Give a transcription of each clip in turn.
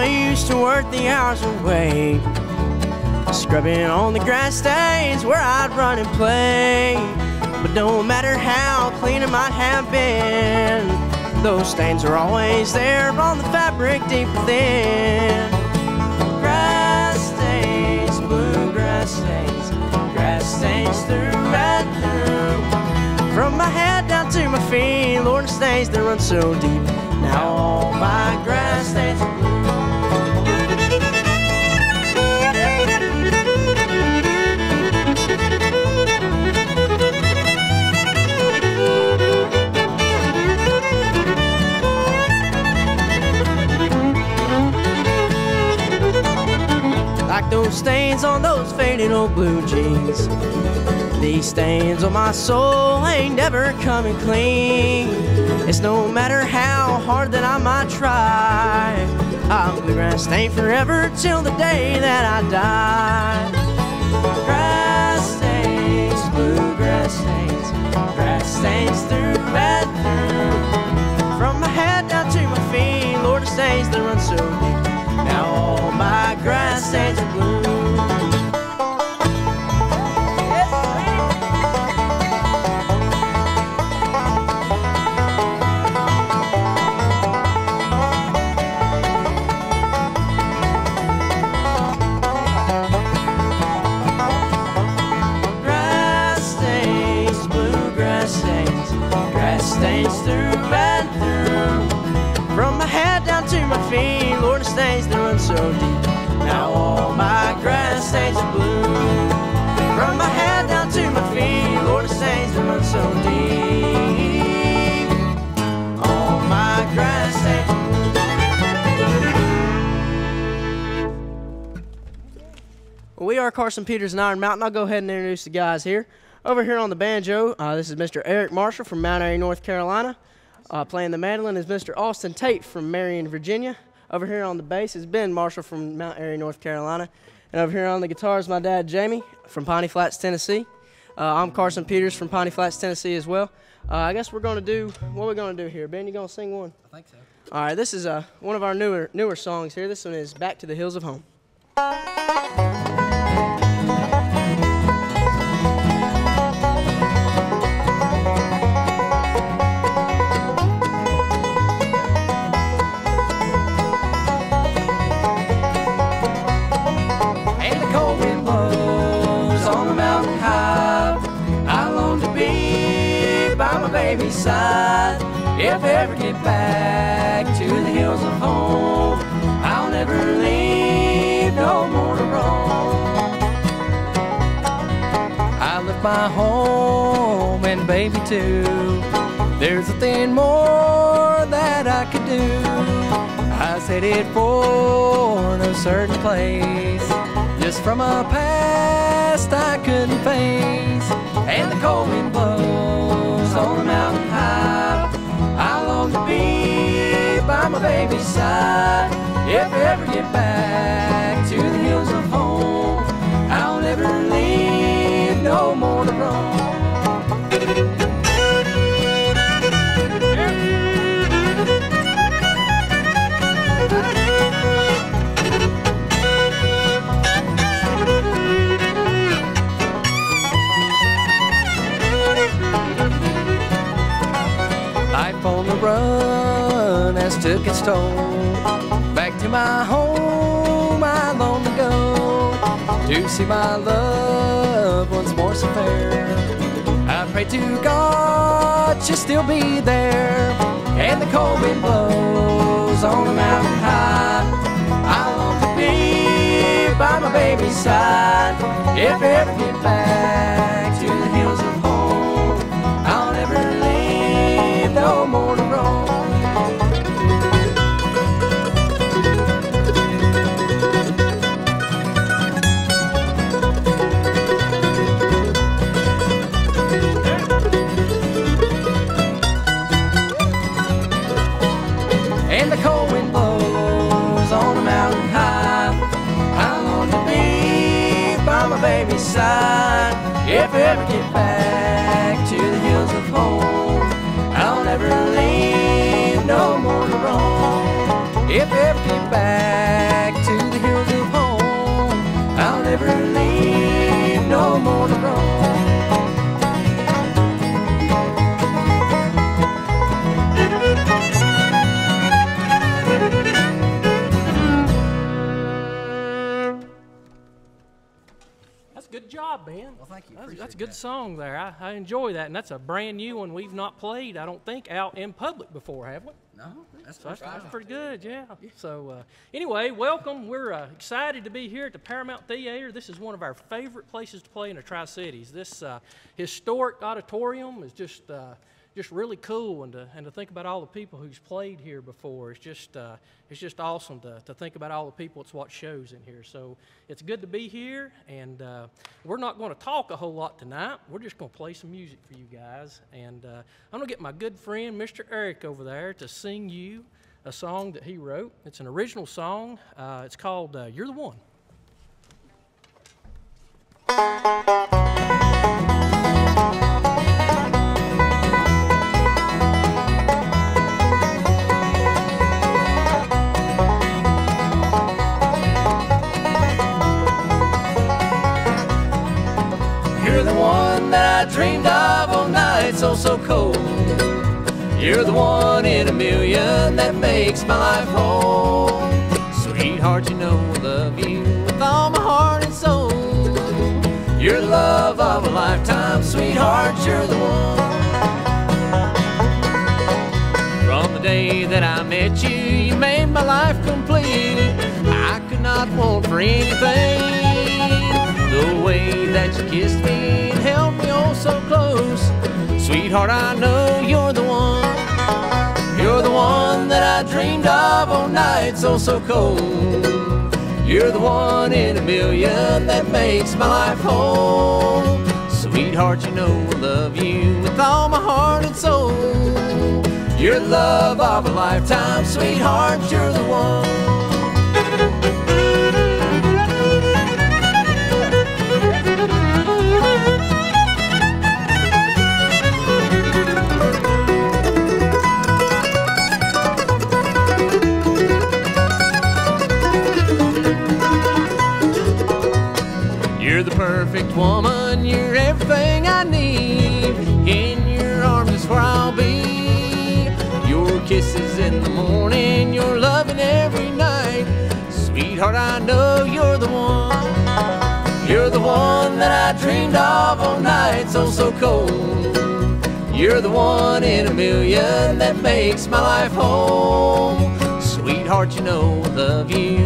Mama used to work the hours away, scrubbing on the grass stains where I'd run and play. But no matter how clean it might have been, those stains are always there on the fabric deep within. Grass stains, blue grass stains, grass stains through and through. From my head down to my feet, Lord, the stains that run so deep. Now all my grass stains faded old blue jeans. These stains on my soul ain't ever coming clean. It's no matter how hard that I might try. I'm bluegrass stained forever till the day that I die. Grass stains through and through. From my head down to my feet, Lord, stains so deep. Now all my grass stains are blue. From my head down to my feet, Lord, stains so deep. All my grass stains are Well, we are Carson Peters and Iron Mountain. I'll go ahead and introduce the guys here. Over here on the banjo, uh, this is Mr. Eric Marshall from Mount Airy, North Carolina. Uh, playing the mandolin is Mr. Austin Tate from Marion, Virginia. Over here on the bass is Ben Marshall from Mount Airy, North Carolina. And over here on the guitar is my dad, Jamie, from Piney Flats, Tennessee. Uh, I'm Carson Peters from Piney Flats, Tennessee as well. Uh, I guess we're going to do, what are we going to do here? Ben, you going to sing one? I think so. All right, this is uh, one of our newer newer songs here. This one is Back to the Hills of Home. By my side. If I ever get back to the hills of home, I'll never leave no more to roam. I left my home and baby too. There's a thing more that I could do. I was it for no certain place, just from a past I couldn't face. And the cold wind blows get back to the hills of home, I'll never leave no more to roam. Life on the run has took its toll. To my home I long to go to see my loved ones more so fair. I pray to God she'll still be there. And the cold wind blows on the mountain high. I long to be by my baby's side. If ever get back good song there. I, I enjoy that, and that's a brand new one we've not played, I don't think, out in public before, have we? No, that's So that's, that's pretty good, yeah. So, uh, anyway, welcome. We're uh, excited to be here at the Paramount Theater. This is one of our favorite places to play in the Tri Cities. This uh, historic auditorium is just uh, just really cool, and to, and to think about all the people who's played here before. It's just uh, it's just awesome to, to think about all the people that's watch shows in here. So it's good to be here, and uh, we're not going to talk a whole lot tonight. We're just going to play some music for you guys, and uh, I'm going to get my good friend Mr. Eric over there to sing you a song that he wrote. It's an original song. Uh, it's called uh, "You're the One." I dreamed of all night, so oh, so cold. You're the one in a million that makes my life whole. Sweetheart, you know I love you with all my heart and soul. You're the love of a lifetime, sweetheart, you're the one. From the day that I met you, you made my life complete. I could not want for anything. The way that you kissed me Sweetheart, I know you're the one. You're the one that I dreamed of all night, so so cold. You're the one in a million that makes my life whole. Sweetheart, you know I love you with all my heart and soul. You're the love of a lifetime, sweetheart, you're the one. Woman, you're everything I need. In your arms is where I'll be. Your kisses in the morning, your loving every night. Sweetheart, I know you're the one. You're the one that I dreamed of all night, so so cold. You're the one in a million that makes my life whole. Sweetheart, you know I love you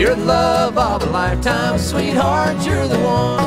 You're the love of a lifetime, sweetheart, you're the one.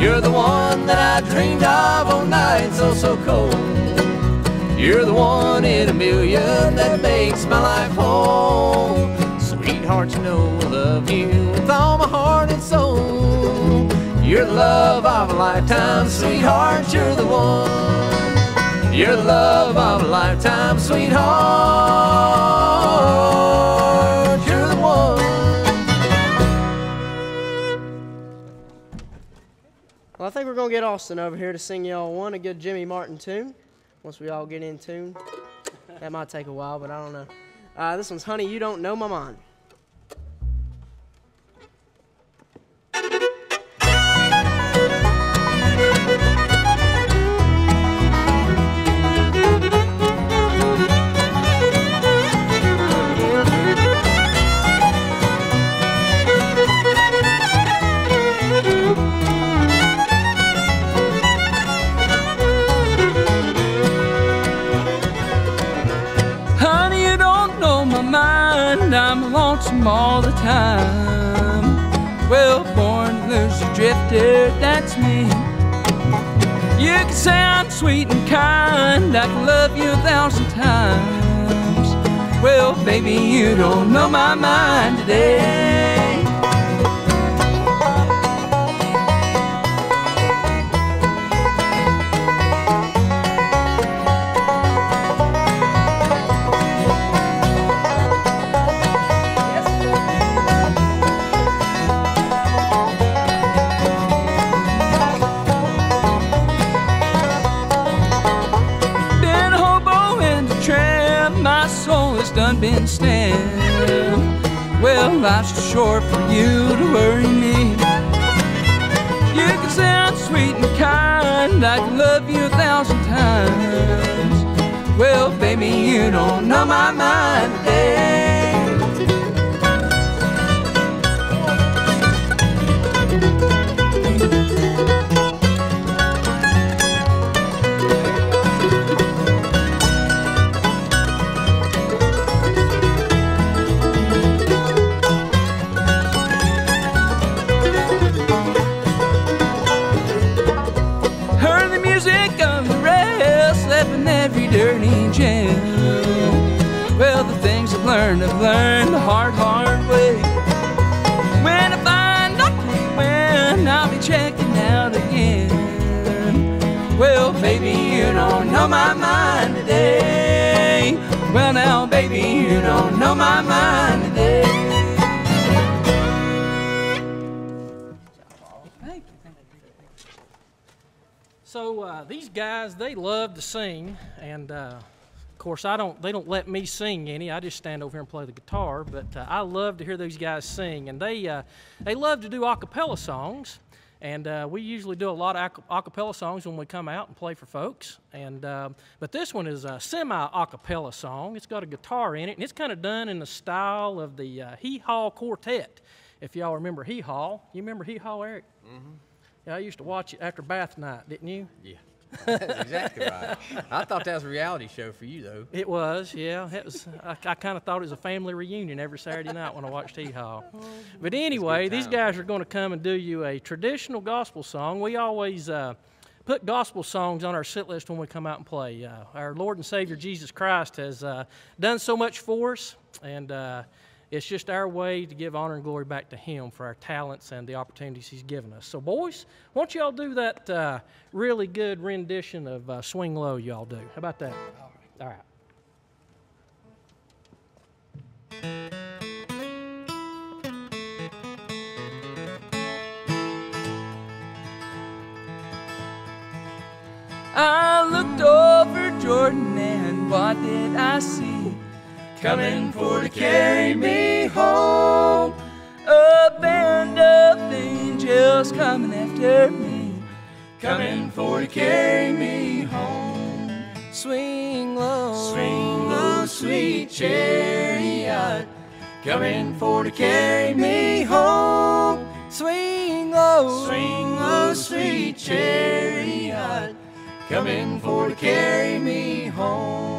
You're the one that I dreamed of all night, so so cold. You're the one in a million that makes my life whole. Sweetheart, you know I love you with all my heart and soul. You're the love of a lifetime, sweetheart, you're the one. You're the love of a lifetime, sweetheart, you're the one. Well, I think we're gonna get Austin over here to sing y'all one a good Jimmy Martin tune. Once we all get in tune, that might take a while, but I don't know. Uh, this one's "Honey, You Don't Know My Mind." I'm sweet and kind. I can love you a thousand times. Well, baby, you don't know my mind today. My soul has done been stamped. Well, life's too short for you to worry me. You can sound sweet and kind, I can love you a thousand times. Well, baby, you don't know my mind today. Learned, I've learned the hard, hard way. When I find I'll be checking out again. Well, baby, you don't know my mind today. Well, now, baby, you don't know my mind today. So uh, these guys, they love to sing, and uh, course, I don't. They don't let me sing any. I just stand over here and play the guitar. But uh, I love to hear those guys sing, and they uh, they love to do a cappella songs. And uh, we usually do a lot of a cappella songs when we come out and play for folks. And um, but this one is a semi a cappella song. It's got a guitar in it, and it's kind of done in the style of the uh, Hee Haw Quartet. If y'all remember Hee Haw, you remember Hee Haw, Eric? Yeah, I used to watch it after bath night, didn't you? Yeah, that's exactly right. I thought that was a reality show for you, though. It was, yeah. It was. I, I kind of thought it was a family reunion every Saturday night when I watched Hee Haw. But anyway, these guys are going to come and do you a traditional gospel song. We always uh, put gospel songs on our sit list when we come out and play. Uh, our Lord and Savior Jesus Christ has uh, done so much for us, and uh, it's just our way to give honor and glory back to Him for our talents and the opportunities He's given us. So, boys, why don't y'all do that uh, really good rendition of uh, Swing Low, y'all do? How about that? All right. I looked over Jordan and what did I see? Coming for to carry me home. A band of angels coming after me. Coming for to carry me home. Swing low. Swing low, sweet chariot. Coming for to carry me home. Swing low. Swing low, sweet chariot, coming for to carry me home.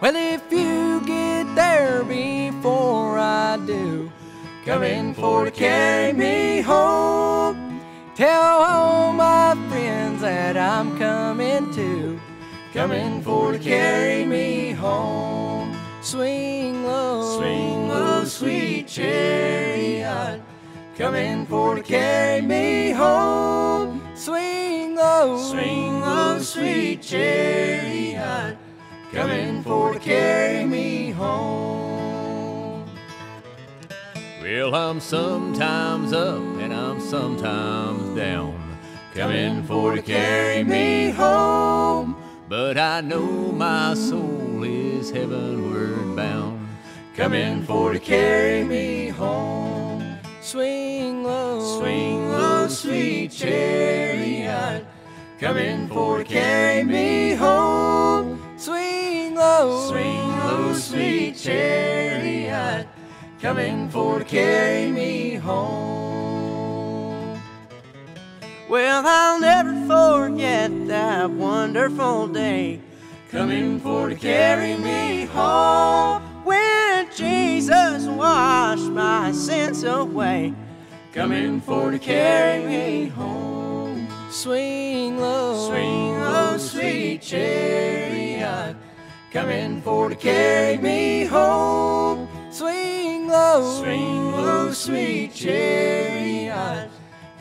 Well, if you get there before I do, Coming for to carry me home. tell all my friends that I'm coming too. Coming for to carry me home. Swing low. Swing low, sweet chariot, coming for to carry me home. Swing low. Swing low, sweet chariot, coming for to carry me home. Well, I'm sometimes up and I'm sometimes down, coming for to carry me home. But I know my soul is heavenward bound, coming for to carry me home. Swing low. Swing low, sweet chariot, coming for to carry me home. Swing low. Swing low, sweet chariot, coming for to carry me home. Well, I'll never forget that wonderful day Coming for to carry me home. when Jesus washed my sins away. Coming for to carry me home. Swing low. Swing low, sweet chariot, coming for to carry me home. Swing low. Swing low, sweet chariot,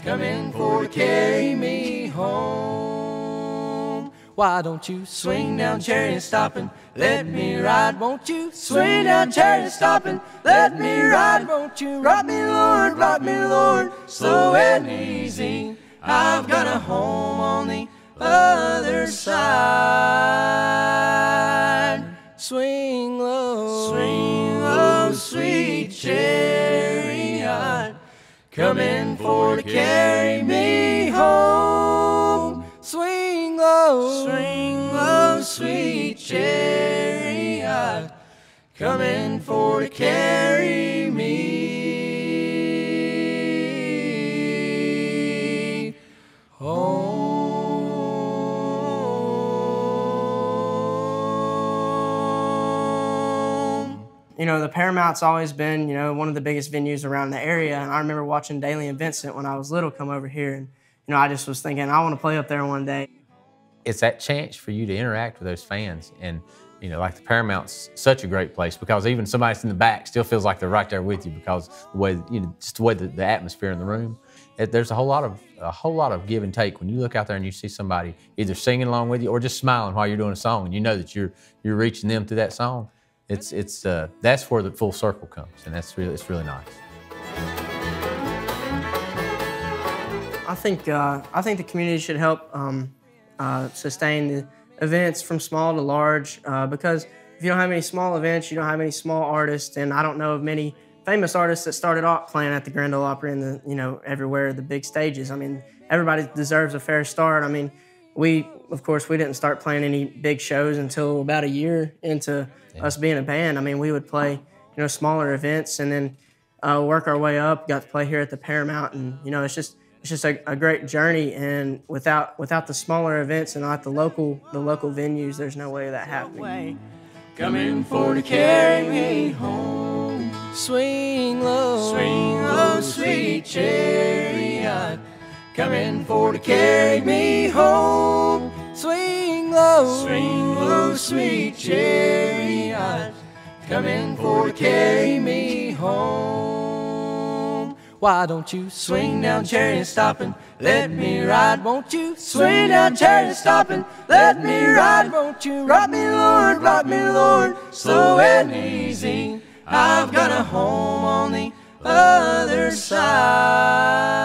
coming for to carry me home. Why don't you Swing down, chariot, stopping, let me ride. Won't you Swing down, chariot, stopping, let me ride. Won't you Rock me, Lord, rock me, Lord, slow and easy. I've got a home on the other side. Swing low, swing oh, oh, low, sweet chariot, coming for to carry me home. Swing low, swing low, sweet chariot. Know, the Paramount's always been, you know, one of the biggest venues around the area. And I remember watching Dailey and Vincent when I was little come over here. And, you know, I just was thinking, I want to play up there one day. it's that chance for you to interact with those fans. And, you know, like the Paramount's such a great place because even somebody that's in the back still feels like they're right there with you because the way, you know, just the way the, the atmosphere in the room. It, there's a whole lot of a whole lot of give and take when you look out there and you see somebody either singing along with you or just smiling while you're doing a song and you know that you're you're reaching them through that song. It's it's uh, that's where the full circle comes and that's really it's really nice. I think uh, I think the community should help um, uh, sustain the events from small to large uh, because if you don't have any small events, you don't have any small artists, and I don't know of many famous artists that started off playing at the Grand Ole Opry and the you know everywhere the big stages. I mean, everybody deserves a fair start. I mean, we of course we didn't start playing any big shows until about a year into us being a band. I mean, we would play you know smaller events and then uh, work our way up. Got to play here at the Paramount, and you know it's just it's just a, a great journey. And without without the smaller events and not the local the local venues, there's no way of that happening. Coming for to carry me home. swing low, Swing low, sweet chariot, coming for to carry me home. swing low, Swing low, sweet chariot, coming for to carry me home. Why don't you Swing down, chariot stopping, let me ride. Won't you swing down, chariot stopping, let me ride. Won't you rock me, Lord, rock me, Lord, slow and easy. I've got a home on the other side.